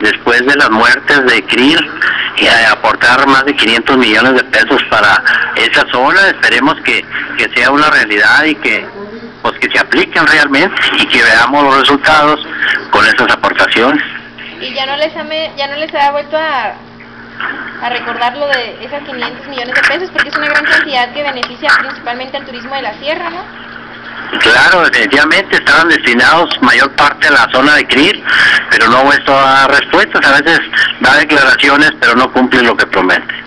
después de las muertes de CRIR y a aportar más de 500 millones de pesos para esa zona. Esperemos que, que sea una realidad y que pues que se apliquen realmente y que veamos los resultados con esas aportaciones. Y ya no les ha, ya no les ha vuelto a, a recordar lo de esas 500 millones de pesos porque es una gran cantidad que beneficia principalmente al turismo de la sierra, ¿no? Claro, definitivamente estaban destinados mayor parte a la zona de CRIR, pero no ha vuelto a dar respuestas. A veces da declaraciones, pero no cumple lo que promete.